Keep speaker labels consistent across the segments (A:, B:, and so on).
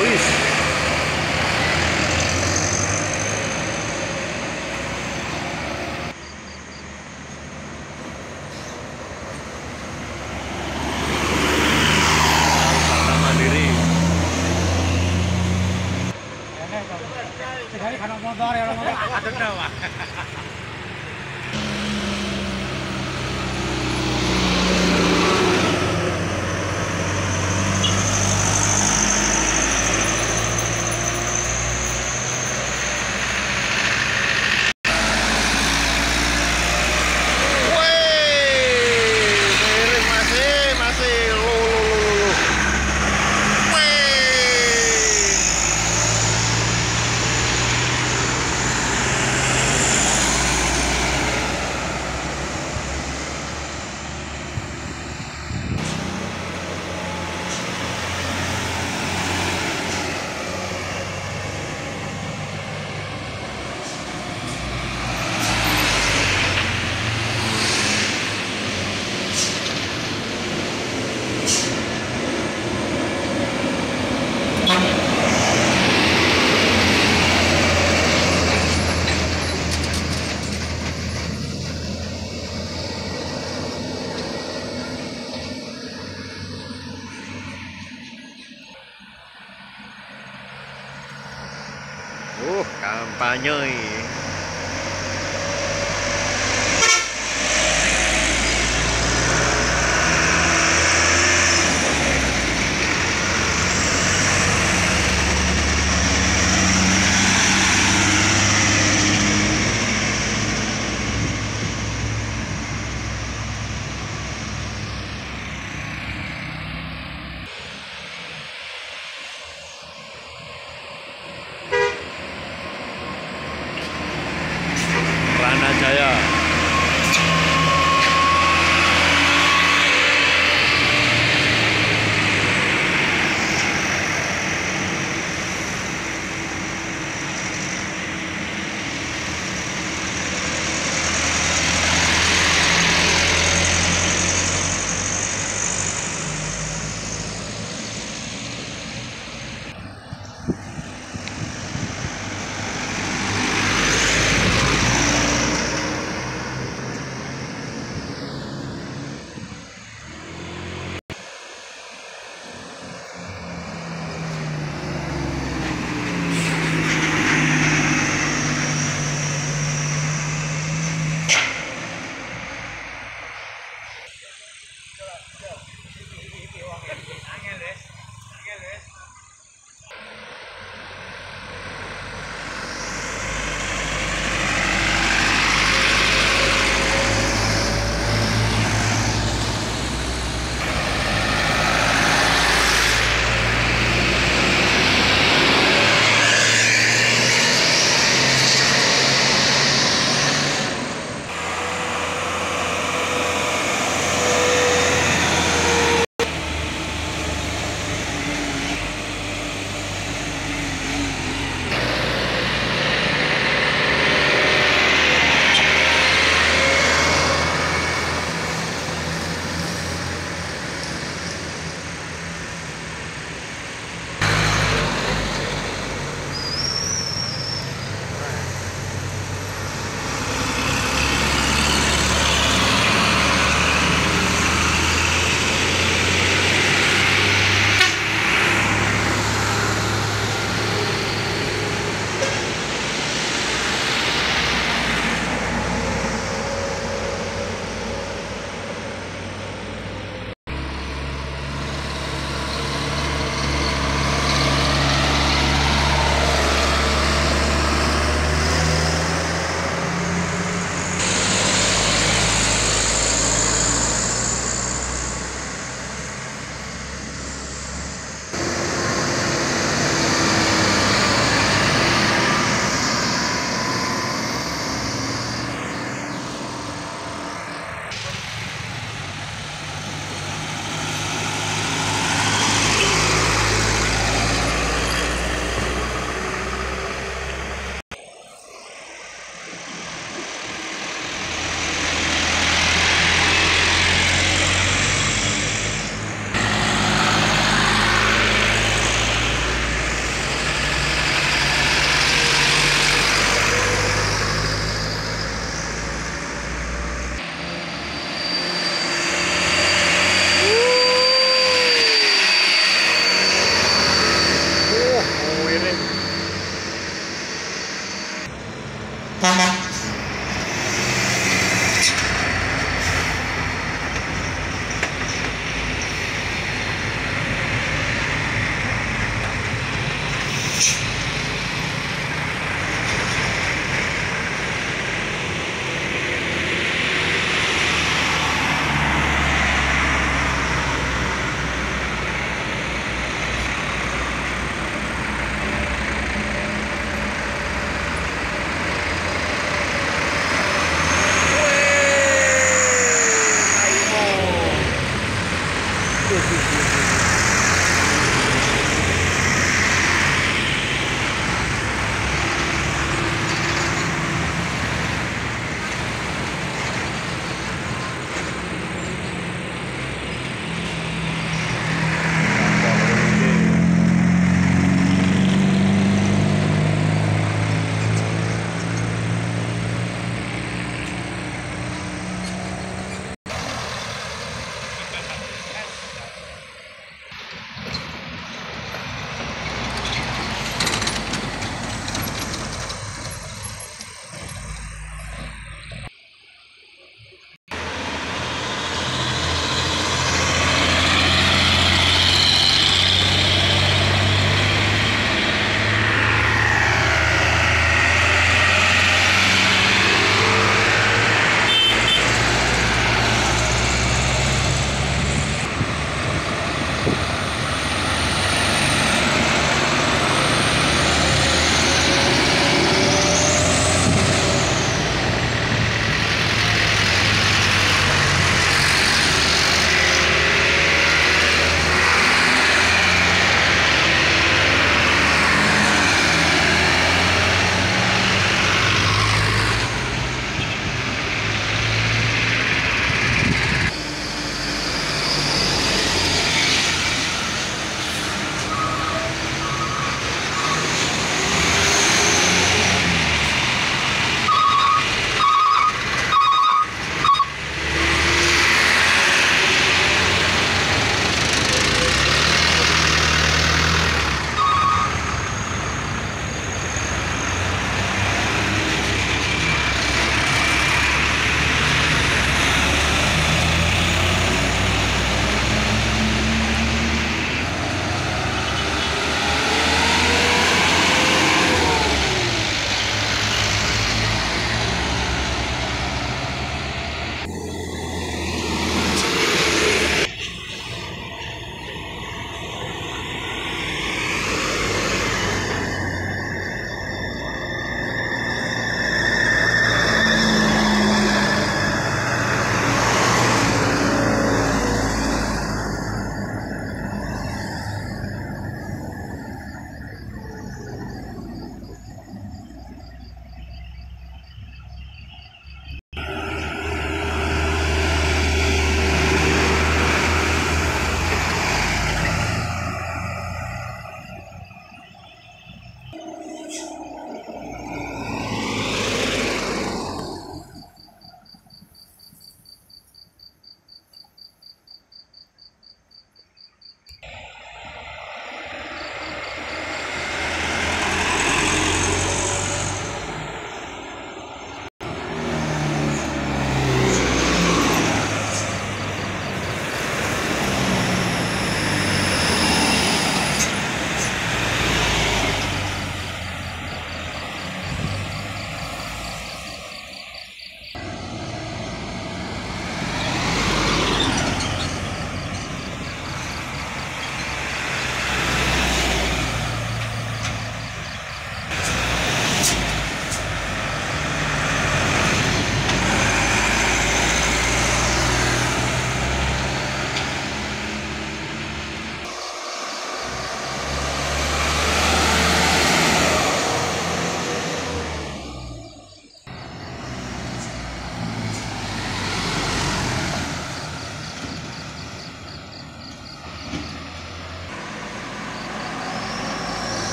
A: police. paño y Deus, Deus, Deus.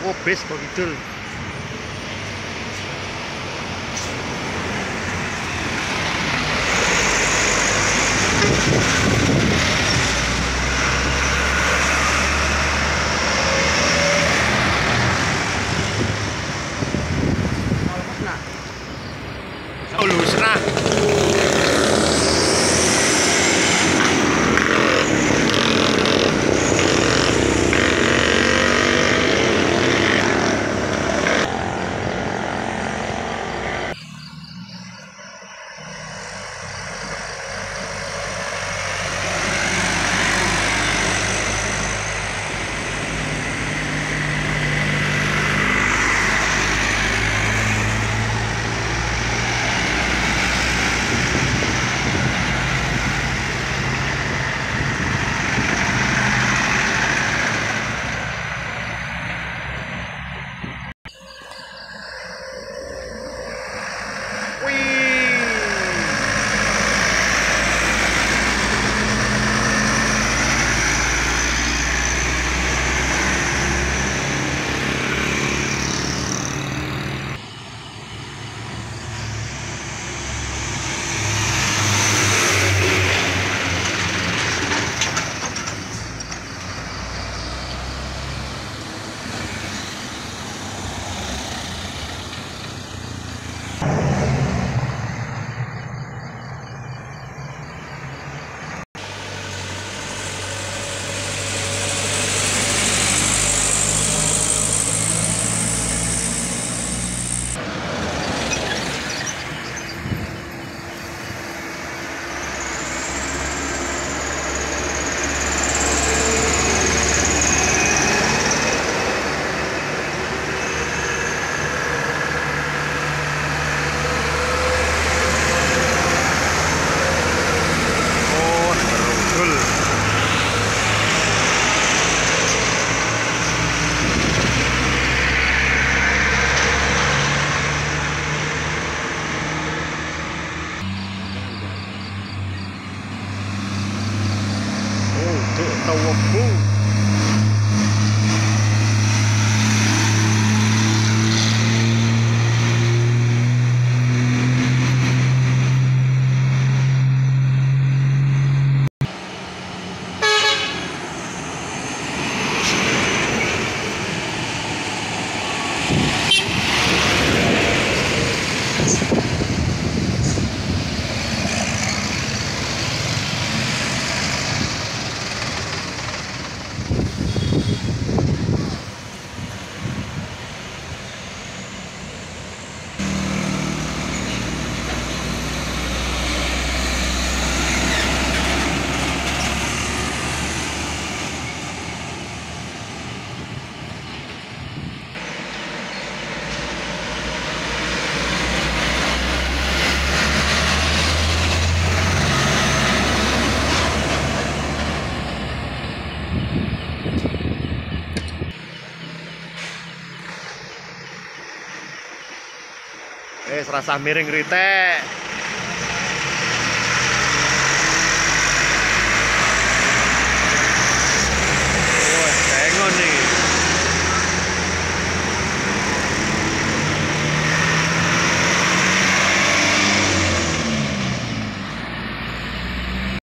A: Oh, bis kok. aumenta o Serasa miring ritek. Wah, tengon nih.